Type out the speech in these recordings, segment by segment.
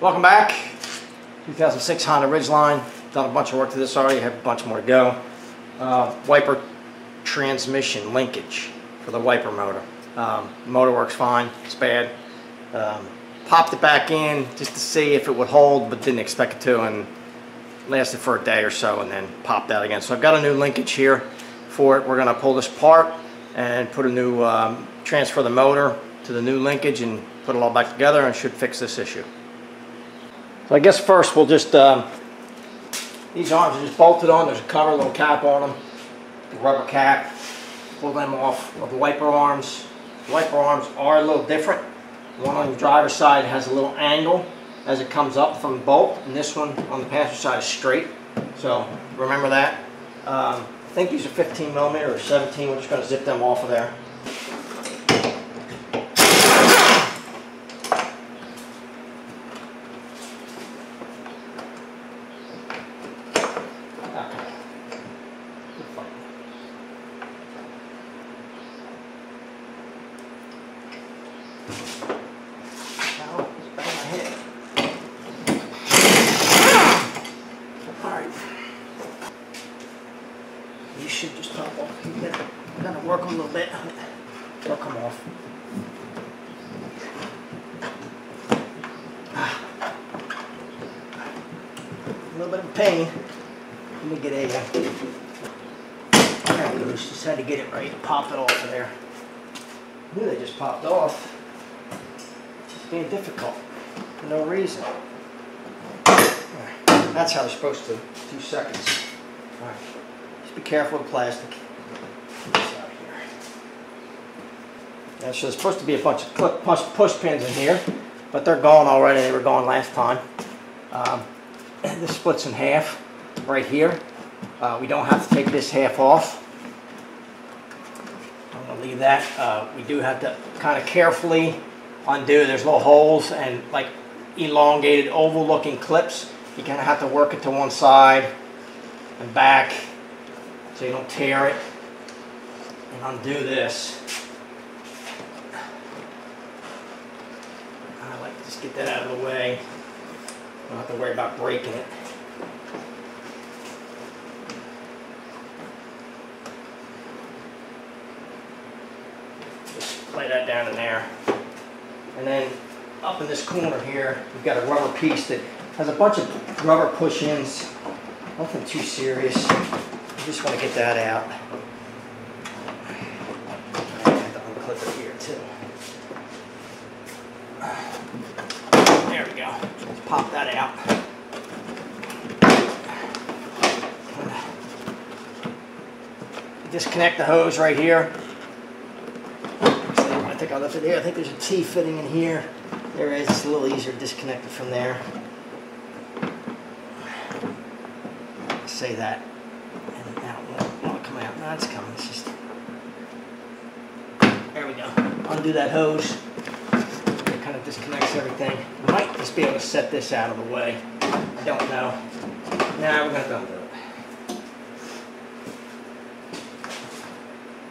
Welcome back. 2006 Honda Ridgeline. Done a bunch of work to this already. Have a bunch more to go. Uh, wiper transmission linkage for the wiper motor. Um, motor works fine. It's bad. Um, popped it back in just to see if it would hold, but didn't expect it to, and lasted for a day or so, and then popped out again. So I've got a new linkage here for it. We're going to pull this apart and put a new um, transfer the motor to the new linkage and put it all back together and should fix this issue. So I guess first we'll just, um, these arms are just bolted on, there's a cover, a little cap on them, the rubber cap, pull them off of the wiper arms. The wiper arms are a little different. One on the driver's side has a little angle as it comes up from the bolt, and this one on the passenger side is straight. So remember that. Um, I think these are 15 millimeter or 17, we're just going to zip them off of there. You should just pop off. You gotta, you gotta work a little bit. They'll come off. A little bit of pain. Let me get a. Uh, there it goes. Just had to get it right. Pop it off of there. Knew they just popped off. It's being difficult for no reason. That's how they're supposed to. Two seconds. All right. Be careful with plastic. Yeah, so there's supposed to be a bunch of push, push pins in here, but they're gone already. They were gone last time. Um, this splits in half right here. Uh, we don't have to take this half off. I'm going to leave that. Uh, we do have to kind of carefully undo. There's little holes and like elongated oval looking clips. You kind of have to work it to one side and back so you don't tear it and undo this. I like to just get that out of the way. Don't have to worry about breaking it. Just lay that down in there. And then up in this corner here, we've got a rubber piece that has a bunch of rubber push-ins. Nothing too serious. I just want to get that out. I have to unclip it here too. There we go. Let's pop that out. Disconnect the hose right here. I think I left it here. I think there's a T fitting in here. There is. It's a little easier to disconnect it from there. Say that. And now it won't come out. No, it's coming. It's just. There we go. Undo that hose. It kind of disconnects everything. Might just be able to set this out of the way. I don't know. Now we're going to undo it.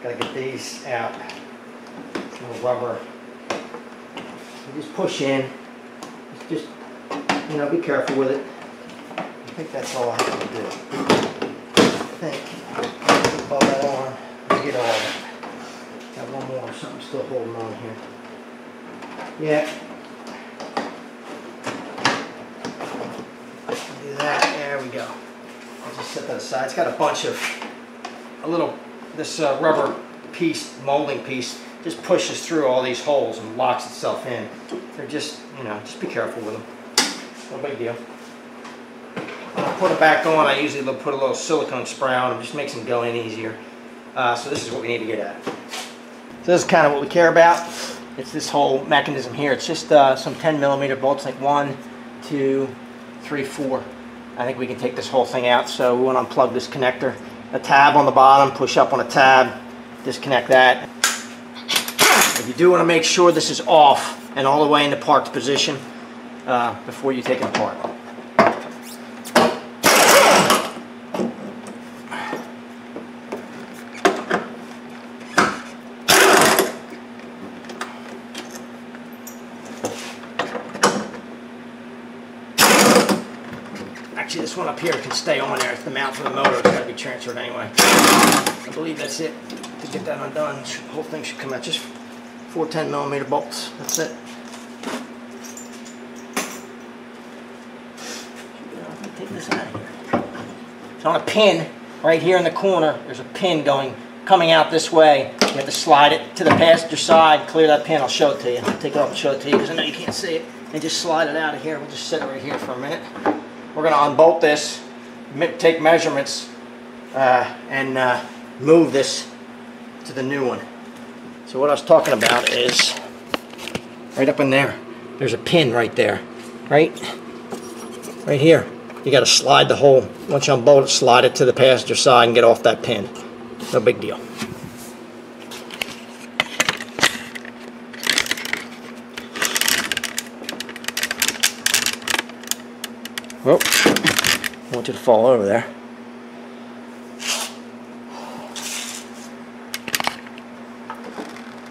Gotta get these out. Little rubber. You just push in. Just, you know, be careful with it. I think that's all I have to do. I think. Get all. Got one more. Something still holding on here. Yeah. Do that. There we go. I'll just set that aside. It's got a bunch of a little this uh, rubber piece, molding piece, just pushes through all these holes and locks itself in. They're just, you know, just be careful with them. No big deal. When I put it back on, I usually put a little silicone spray on them, just makes them go in easier. Uh, so this is what we need to get at. So this is kind of what we care about. It's this whole mechanism here. It's just uh, some 10 millimeter bolts, like one, two, three, four. I think we can take this whole thing out. So we want to unplug this connector. A tab on the bottom, push up on a tab, disconnect that. You do want to make sure this is off and all the way in the parked position uh, before you take it apart. Actually, this one up here can stay on there. It's the mount for the motor. It's got to be transferred anyway. I believe that's it to get that undone. The whole thing should come out. Just four 10 millimeter bolts. That's it. Take this out of here. It's on a pin right here in the corner. There's a pin going coming out this way. You have to slide it to the passenger side, clear that pin. I'll show it to you. I'll take it off and show it to you because I know you can't see it. And just slide it out of here. We'll just set it right here for a minute. We're going to unbolt this, take measurements, uh, and uh, move this to the new one. So what I was talking about is right up in there. There's a pin right there, right? Right here. You got to slide the hole. Once you unbolt it, slide it to the passenger side and get off that pin. No big deal. Well, I want you to fall over there.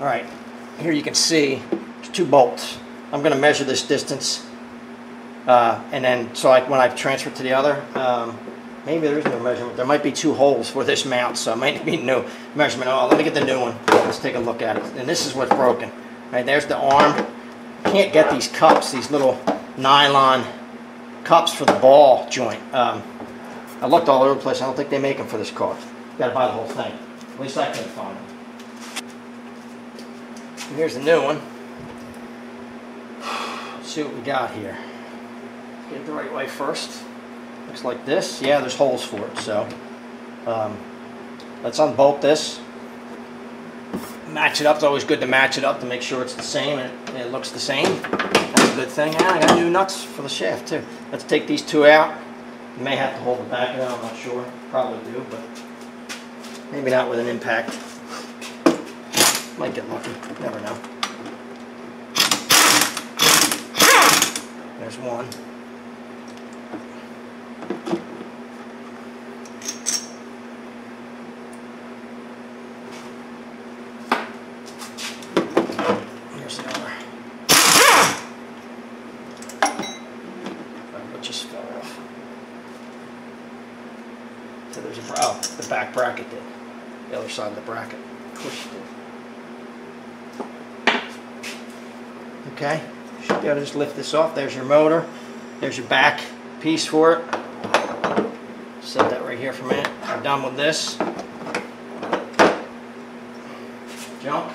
All right, here you can see two bolts. I'm going to measure this distance, uh, and then so I, when I transfer to the other, um, maybe there is no measurement. There might be two holes for this mount, so it might be no measurement. Oh, let me get the new one. Let's take a look at it. And this is what's broken. Right there's the arm. Can't get these cups, these little nylon cups for the ball joint. Um, I looked all over the place. I don't think they make them for this car. Gotta buy the whole thing. At least I couldn't find them. And here's the new one. Let's see what we got here. Get it the right way first. Looks like this. Yeah, there's holes for it. So um, let's unbolt this. Match it up. It's always good to match it up to make sure it's the same and it, it looks the same. That's a good thing. Ah, I got new nuts for the shaft too. Let's take these two out. You may have to hold the back of it. I'm not sure. Probably do, but maybe not with an impact. Might get lucky. Never know. There's one. Here's the other. It just fell off. So there's a, bra- oh, the back bracket did. The other side of the bracket. Pushed it. Okay, should be able to just lift this off. There's your motor. There's your back piece for it. Set that right here for a minute. I'm done with this. Jump.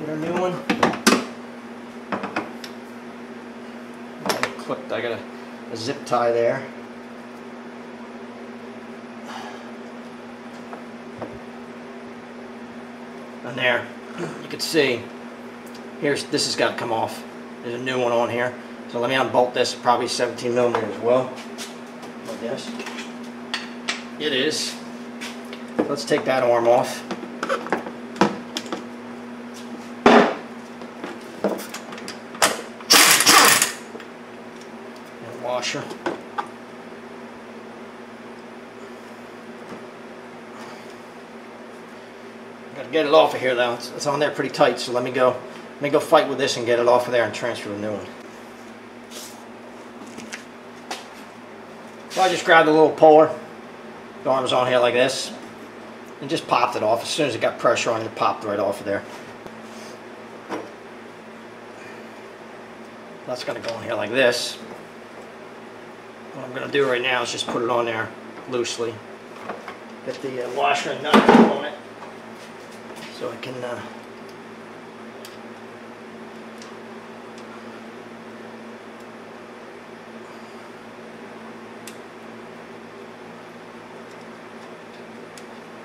Get our new one. I clipped, I got a, a zip tie there. And there, you can see, here's, this has got to come off. There's a new one on here. So let me unbolt this, probably 17 millimeter as well. I guess. It is. Let's take that arm off. And washer. Get it off of here though. It's, it's on there pretty tight, so let me go. Let me go fight with this and get it off of there and transfer the new one. So I just grabbed a little puller. The arms on here like this. And just popped it off. As soon as it got pressure on it, it popped right off of there. That's gonna go in here like this. What I'm gonna do right now is just put it on there loosely. Get the uh, washer and nut on it so I can uh,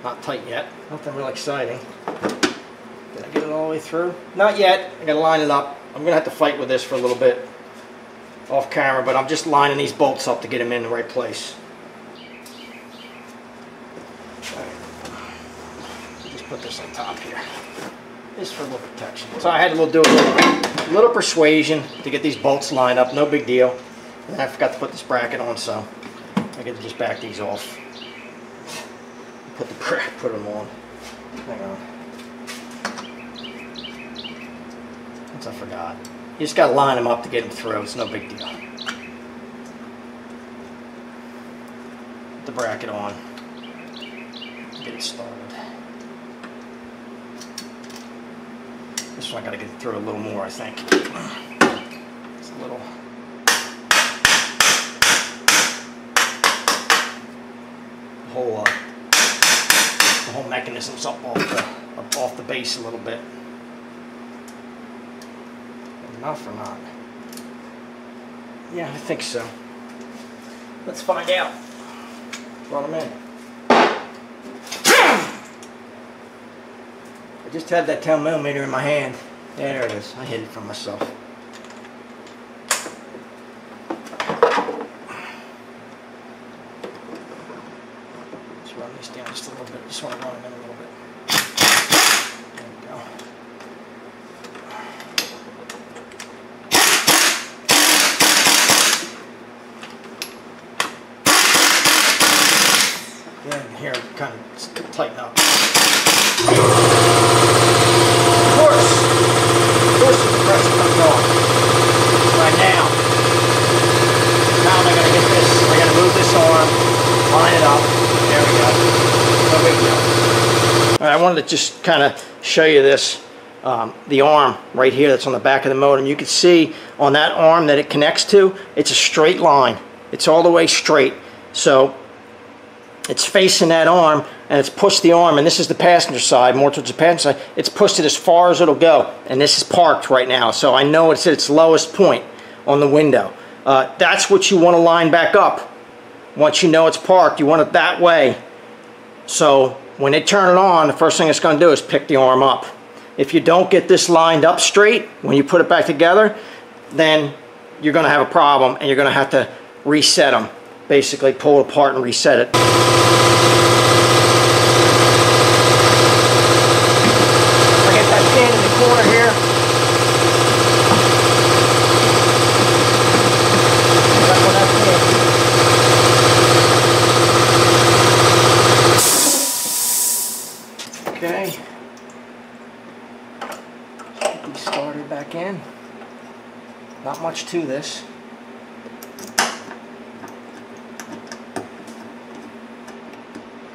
not tight yet. Nothing real exciting. Did I get it all the way through? Not yet. I gotta line it up. I'm gonna have to fight with this for a little bit off camera but I'm just lining these bolts up to get them in the right place just put this on top here. Just for a little protection. So I had to do a little, little persuasion to get these bolts lined up, no big deal. And I forgot to put this bracket on, so I to just back these off. Put the put them on. Hang on. Once I forgot. You just gotta line them up to get them through. It's no big deal. Put the bracket on. Get it started. This one I gotta get through a little more, I think. It's a little. The whole, uh, the whole mechanism's up off the, up off the base a little bit. Enough or not? Yeah, I think so. Let's find out. Run them in. I just had that 10 millimeter in my hand. There it is. I hid it from myself. Let's run these down just a little bit. Just want to run them in a little bit. There we go. Yeah, here, kind of tighten up. Of course, of course the compressor comes on. Right now. Now am I gonna get this? I gotta move this arm, line it up. There we go. No big deal. I wanted to just kind of show you this. Um, the arm right here that's on the back of the modem. You can see on that arm that it connects to, it's a straight line. It's all the way straight. So it's facing that arm and it's pushed the arm and this is the passenger side more towards the passenger side it's pushed it as far as it'll go and this is parked right now so I know it's at its lowest point on the window uh, that's what you want to line back up once you know it's parked you want it that way. So when they turn it on the first thing it's going to do is pick the arm up. If you don't get this lined up straight when you put it back together then you're going to have a problem and you're going to have to reset them basically pull it apart and reset it. Corner here. That's what that pin. Okay. Get these started back in. Not much to this.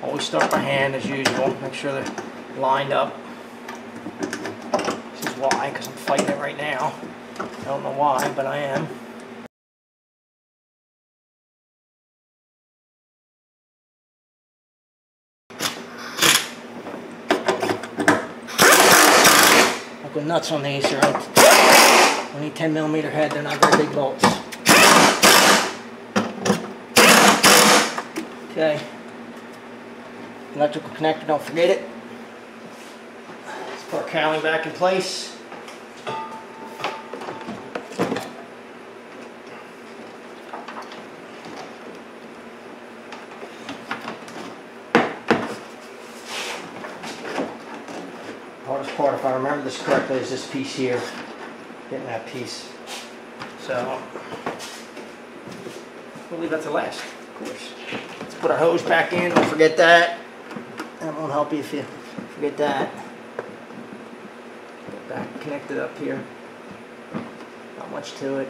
Always start by hand as usual. Make sure they're lined up. This is why, because I'm fighting it right now. I don't know why, but I am. I go nuts on these. They're like, only 10 millimeter head. They're not very big bolts. Okay. Electrical connector, don't forget it. Let's put our cowling back in place. Hardest part, if I remember this correctly, is this piece here. Getting that piece. So, we'll leave that to last, of course. Let's put our hose back in, don't forget that. That won't help you if you forget that. Get back connected up here. Not much to it.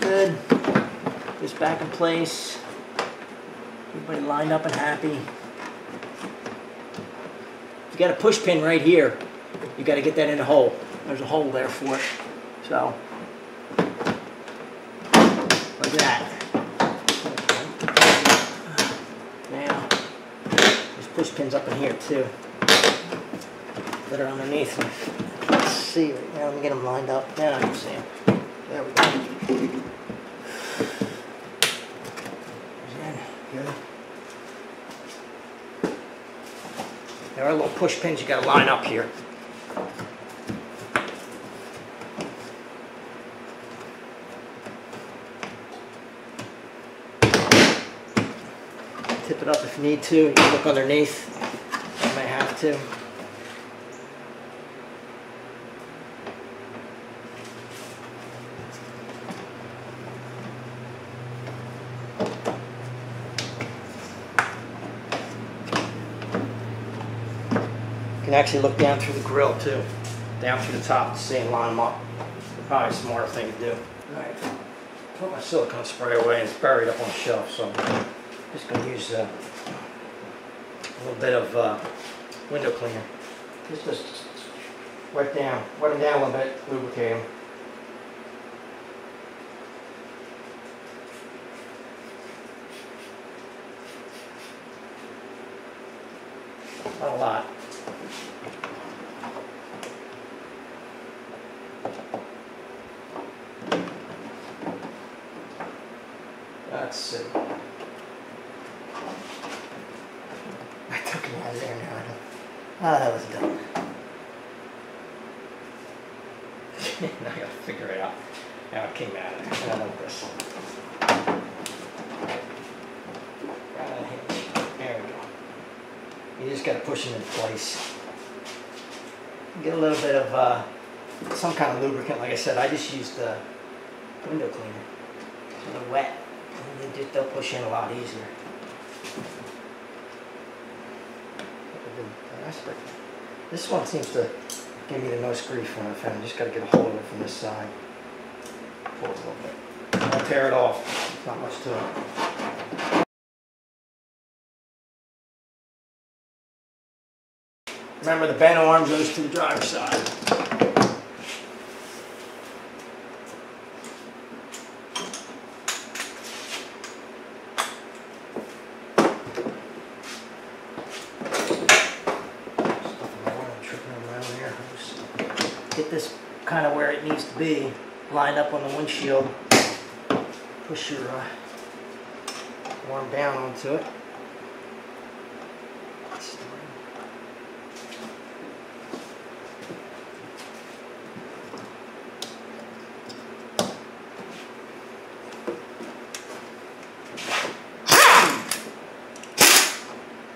Good. Just back in place. Everybody lined up and happy. You got a push pin right here. You got to get that in the hole. There's a hole there for it. So, like that. Now, there's push pins up in here too that are underneath them. Let's see right now. Let me get them lined up. Now I can see them. There we go. There are little push pins you got to line up here. Tip it up if you need to. You can look underneath. You may have to. You can actually look down through the grill too. down to the top to see and line them up. Probably a smarter thing to do. Alright, put my silicone spray away and it's buried up on the shelf, so Just gonna use uh, a little bit of uh, window cleaner. Just, just wet down, wet them down a little bit, lubricate them. Not a lot. That's it. I took it out of there now. I don't. Ah, that was dumb. now I gotta figure it out. Now it came out there. I like this. There we go. You just gotta push them in place. Get a little bit of uh, some kind of lubricant. Like I said, I just used the window cleaner. So they're wet. And they just, they'll push in a lot easier. This one seems to give me the most grief when I found. it. Just gotta get a hold of it from this side. Pull it a little bit. I'll tear it off. Not much to it. Remember the bent arm goes to the driver's side. Stuff in my oil, tripping around there. Just Get this kind of where it needs to be, lined up on the windshield. Push your uh, arm down onto it.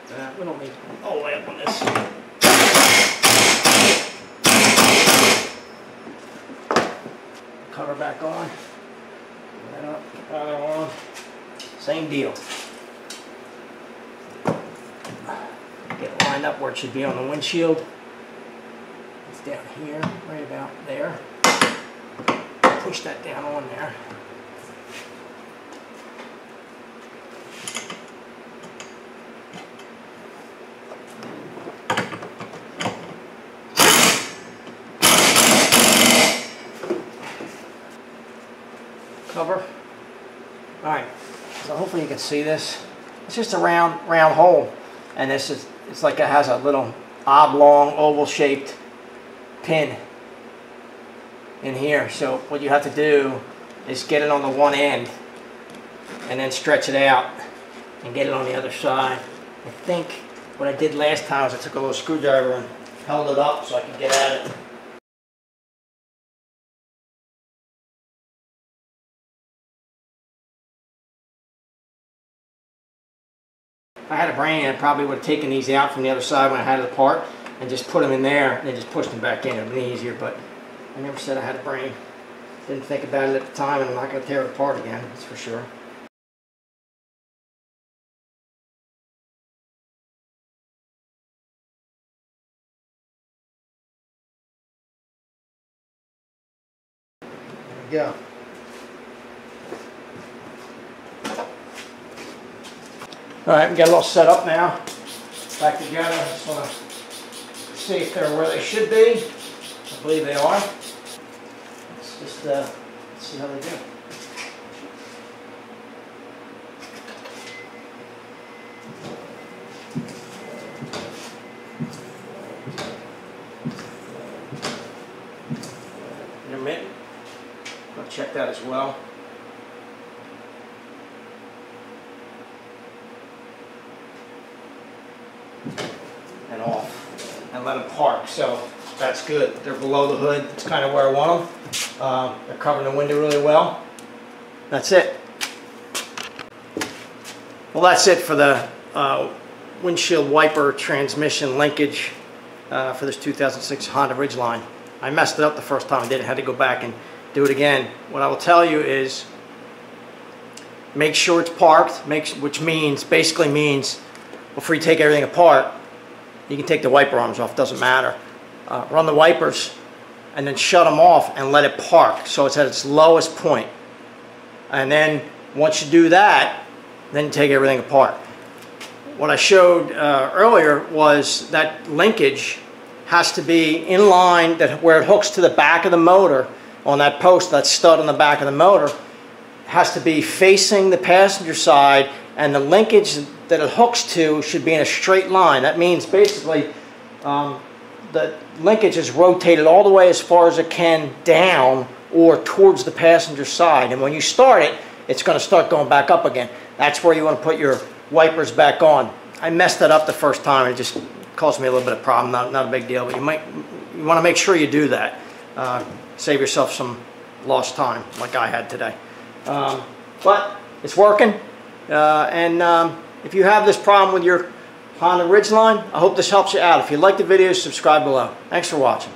Uh, we don't need all the way up on this. Cover on. That up. Same deal. Get lined up where it should be on the windshield. It's down here, right about there. Push that down on there. Cover. All right, so hopefully you can see this. It's just a round, round hole, and this is it's like it has a little oblong, oval-shaped pin in here. So what you have to do is get it on the one end, and then stretch it out and get it on the other side. I think what I did last time was I took a little screwdriver and held it up so I could get at it. I had a brain, I probably would have taken these out from the other side when I had it apart and just put them in there and just pushed them back in. It would have been easier, but I never said I had a brain. Didn't think about it at the time, and I'm not going to tear it apart again, that's for sure. There we go. All right, we got it all set up now. Back together. Just want to see if they're where they should be. I believe they are. Let's just uh, see how they do. Intermittent. I'll check that as well. and off So that's good. They're below the hood. It's kind of where I want them. Uh, they're covering the window really well. That's it. Well, that's it for the uh, windshield wiper transmission linkage uh, for this 2006 Honda Ridgeline. I messed it up the first time I did it. I Had to go back and do it again. What I will tell you is make sure it's parked, make, which means, basically means, before you take everything apart, you can take the wiper arms off, doesn't matter. Uh, run the wipers and then shut them off and let it park so it's at its lowest point. And then once you do that, then take everything apart. What I showed uh, earlier was that linkage has to be in line that where it hooks to the back of the motor on that post, that stud on the back of the motor, has to be facing the passenger side and the linkage that it hooks to should be in a straight line. That means basically um, the linkage is rotated all the way as far as it can down or towards the passenger side. And when you start it, it's going to start going back up again. That's where you want to put your wipers back on. I messed that up the first time. It just caused me a little bit of problem. Not, not a big deal, but you might you want to make sure you do that. Uh, save yourself some lost time like I had today. Um, but it's working. Uh, and um, if you have this problem with your Honda Ridgeline, I hope this helps you out. If you like the video, subscribe below. Thanks for watching.